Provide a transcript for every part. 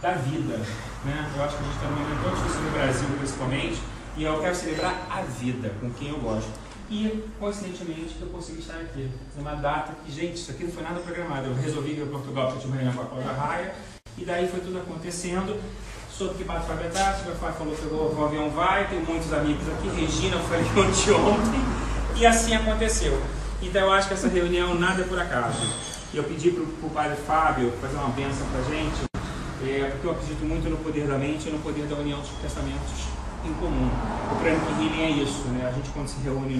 da vida. Né? Eu acho que a gente está num momento tão difícil no Brasil, principalmente, e eu quero celebrar a vida com quem eu gosto. E, coincidentemente, eu consegui estar aqui, numa data que, gente, isso aqui não foi nada programado. Eu resolvi ir para Portugal para te manhã com a Cláudia Raia, e daí foi tudo acontecendo. Soube que Pato Fábio Tassi, meu pai falou que o avião vai, tenho muitos amigos aqui, Regina, eu falei ontem ontem, e assim aconteceu. Então eu acho que essa reunião nada é por acaso. Eu pedi para o padre Fábio fazer uma benção para a gente, é, porque eu acredito muito no poder da mente e no poder da união dos pensamentos em comum. O Pranic Healing é isso, né? A gente quando se reúne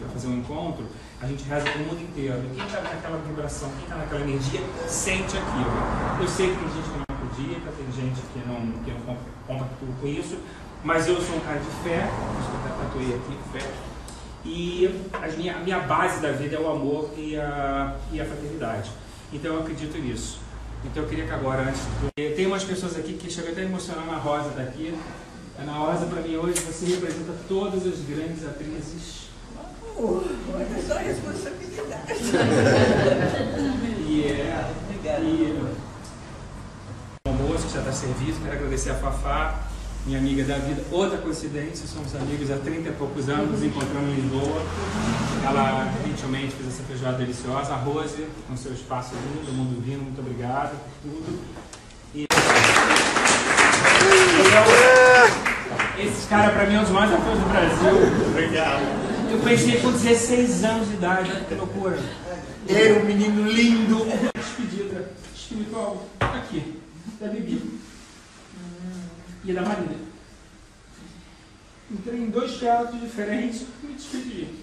para fazer um encontro, a gente reza para o mundo inteiro. Quem está naquela vibração, quem está naquela energia, sente aquilo. Eu sei que tem gente que não acredita, tem gente que não, que não compactua com isso, mas eu sou um cara de fé, eu tatuei aqui, fé. E a minha, a minha base da vida é o amor e a, e a fraternidade. Então eu acredito nisso. Então eu queria que agora, antes. Tem umas pessoas aqui que chegam até a emocionar uma rosa daqui. Ana Rosa, para mim hoje, você representa todas as grandes atrizes. Oh, olha só a responsabilidade. e é. E, o almoço que já está servido, quero agradecer a Fafá, minha amiga da vida. Outra coincidência, somos amigos há 30 e poucos anos, nos encontramos em Lisboa. Ela gentilmente fez essa feijoada deliciosa. A Rose, com seu espaço lindo, mundo vindo, muito obrigado por tudo. E... Esses caras, para mim, são os mais atores do Brasil. Obrigado. Eu conheci com 16 anos de idade, que loucura. Era um menino lindo. Despedida espiritual, aqui, da Bibi. E da Marília. Entrei em dois teatros diferentes e me despedi.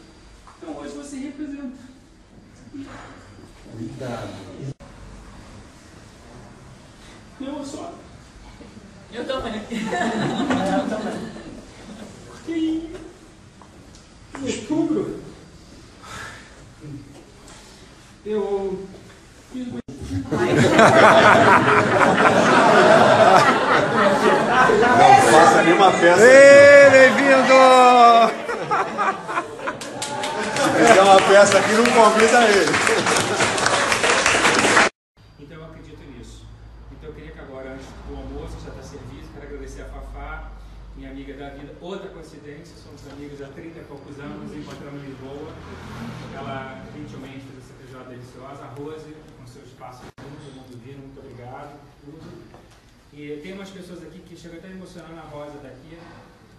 Então hoje você representa. Cuidado. Eu só. Eu também. Eu também. Porque em outubro eu fiz uma. Nenhuma peça. Ei, bem-vindo! Se fizer uma peça aqui, não convida ele. Então eu acredito nisso. Então eu queria que agora, antes do almoço, já está servido, quero agradecer a Fafá, minha amiga da vida. Outra coincidência, somos amigos há 30 e poucos anos, nos encontramos em Lisboa. Ela gentilmente fez essa feijoada deliciosa. A Rose, com seu espaço lindo, mundo vindo, muito obrigado. E tem umas pessoas aqui que chegam até a emocionar na Rosa daqui.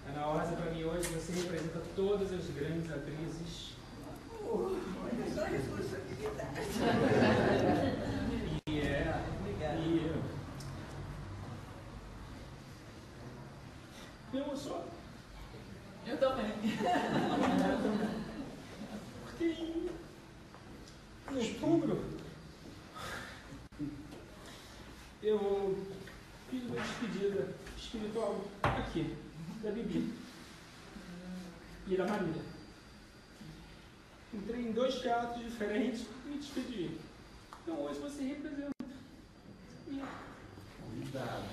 Ana Rosa, para mim hoje, você representa todas as grandes atrizes. Oh, olha só a responsabilidade. E é. E, eu só. Eu também. Porque em outubro eu fiz uma despedida espiritual aqui, da Bibi e da Marília. Entrei em dois teatros diferentes e me despedi. Então hoje você representa. minha Cuidado.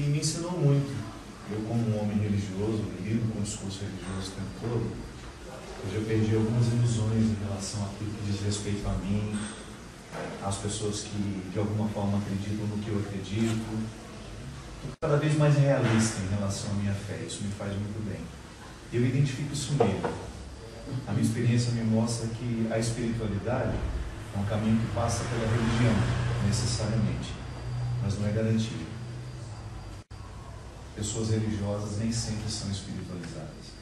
E me ensinou muito. Eu, como um homem religioso, lido com o discurso religioso o tempo todo, hoje eu perdi algumas ilusões em relação àquilo que diz respeito a mim, às pessoas que de alguma forma acreditam no que eu acredito. Estou cada vez mais realista em relação à minha fé, isso me faz muito bem. Eu identifico isso nele. A minha experiência me mostra que a espiritualidade é um caminho que passa pela religião, necessariamente, mas não é garantia. Pessoas religiosas nem sempre são espiritualizadas.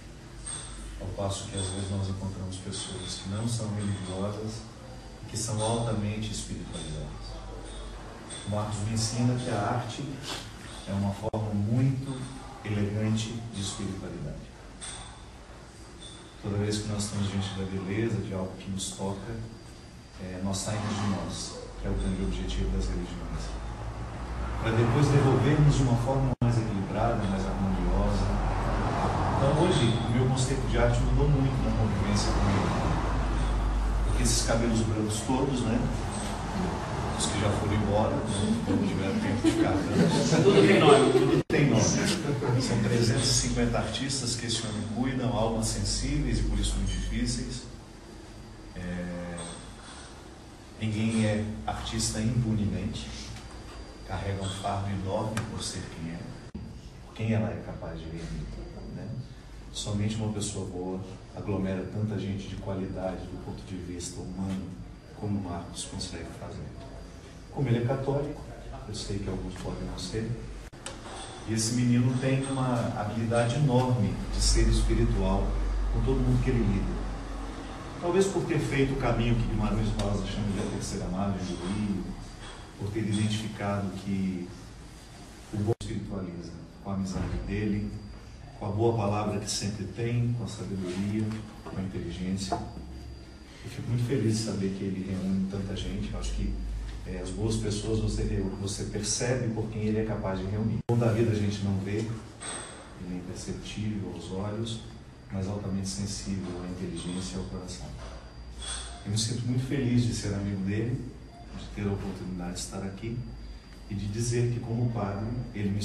Ao passo que às vezes nós encontramos pessoas que não são religiosas que são altamente espiritualizadas. O Marcos me ensina que a arte é uma forma muito elegante de espiritualidade. Toda vez que nós estamos diante da beleza, de algo que nos toca, é, nós saímos de nós, que é o grande objetivo das religiões. Para depois devolvermos de uma forma mais equilibrada, mais harmoniosa. Então hoje o meu conceito de arte mudou muito na convivência com ele. Esses cabelos brancos todos, né? Os que já foram embora, né, não tiveram tempo de ficar brancos. Tudo tem nome. Tudo tem nome. São 350 artistas que esse homem cuidam, almas sensíveis e por isso muito difíceis. É, Ninguém é artista impunemente, carrega um fardo enorme por ser quem é. Quem ela é capaz de reunir? Né? Somente uma pessoa boa aglomera tanta gente de qualidade do ponto de vista humano como Marcos consegue fazer. Como ele é católico, eu sei que alguns podem não ser, e esse menino tem uma habilidade enorme de ser espiritual com todo mundo que ele lida. Talvez por ter feito o caminho que Guimarães Rosa chama de a terceira margem do rio, por ter identificado que o bom espiritualiza com a amizade dele, com a boa palavra que sempre tem, com a sabedoria, com a inteligência. Eu fico muito feliz de saber que ele reúne tanta gente. Eu acho que é, as boas pessoas você, você percebe por quem ele é capaz de reunir. O da vida a gente não vê, ele é imperceptível aos olhos, mas altamente sensível à inteligência e ao coração. Eu me sinto muito feliz de ser amigo dele, de ter a oportunidade de estar aqui e de dizer que, como padre, ele me